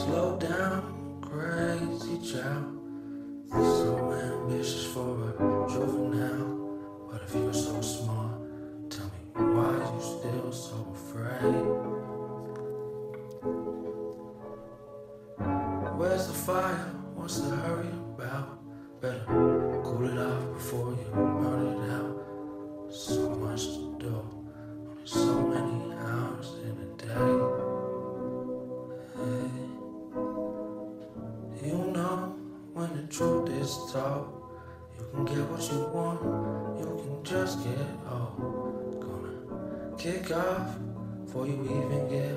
Slow down, crazy child. So ambitious for a juvenile. But if you're so smart, tell me why you still so afraid? Where's the fire? What's the hurry about? Better cool it off before you truth is told, you can get what you want, you can just get old. Gonna kick off before you even get.